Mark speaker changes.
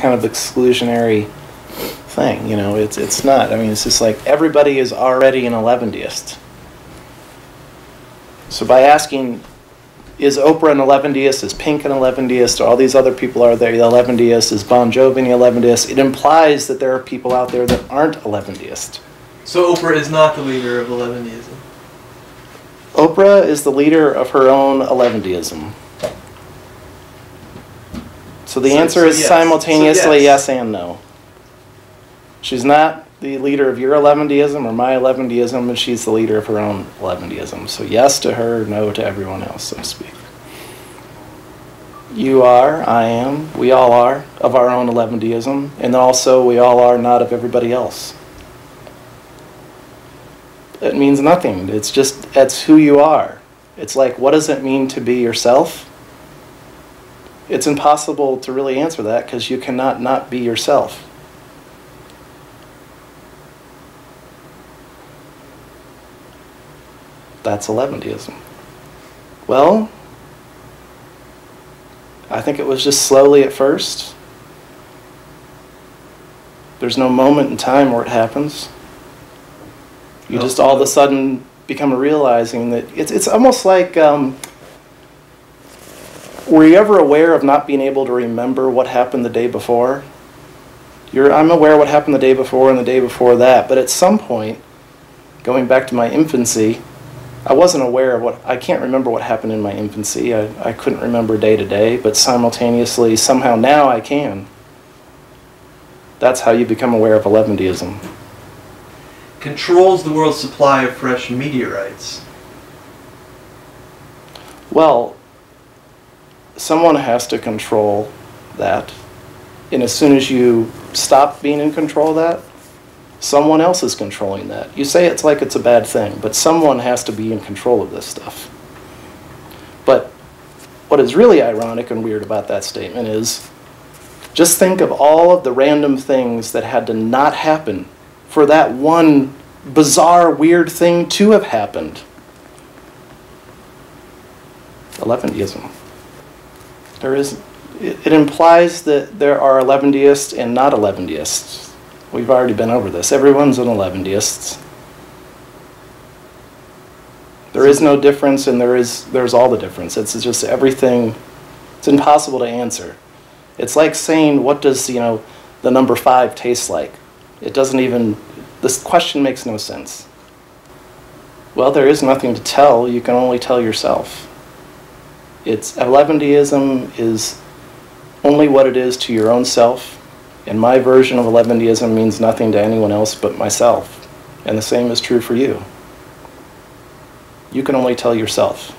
Speaker 1: kind of exclusionary thing. You know, it's it's not. I mean, it's just like everybody is already an 11deist. So by asking, is Oprah an 11deist? Is Pink an 11deist? Or all these other people are there the 11deist? Is Bon Jovi an 11deist? It implies that there are people out there that aren't 11deist.
Speaker 2: So Oprah is not the leader of 11deism.
Speaker 1: Oprah is the leader of her own 11deism. So the
Speaker 2: So-
Speaker 1: answer is
Speaker 2: yes.
Speaker 1: simultaneously
Speaker 2: So yes.
Speaker 1: yes and no. She's not the leader of your 11deism or my 11deism, and she's the leader of her own 11deism. So yes to her, no to everyone else, so to speak. You are, I am, we all are of our own 11deism, and also we all are not of everybody else. It means nothing. It's just, that's who you are. It's like, what does it mean to be yourself? It's impossible to really answer that because you cannot not be yourself. That's 11deism. Well, I think it was just slowly at first. There's no moment in time where it happens. You
Speaker 2: No,
Speaker 1: just all of a sudden become realizing that it's, it's almost like um, were you ever aware of not being able to remember what happened the day before? You're, I'm aware what happened the day before and the day before that, but at some point, going back to my infancy, I wasn't aware of what, I can't remember what happened in my infancy. I, I couldn't remember day to day, but simultaneously, somehow now I can. That's how you become aware of 11deism.
Speaker 2: Controls the world's supply of fresh meteorites.
Speaker 1: Well, someone has to control that. And as soon as you stop being in control of that, someone else is controlling that. You say it's like it's a bad thing, but someone has to be in control of this stuff. But what is really ironic and weird about that statement is just think of all of the random things that had to not happen for that one bizarre, weird thing to have happened. 11deism. There is, it, implies that there are 11deists and not 11deists. We've already been over this. Everyone's an 11deist. There is no difference, and there is there's all the difference. It's just everything. It's impossible to answer. It's like saying, what does you know the number five taste like? It doesn't even. This question makes no sense. Well, there is nothing to tell. You can only tell yourself. It's 11deism is only what it is to your own self, and my version of 11deism means nothing to anyone else but myself. And the same is true for you. You can only tell yourself.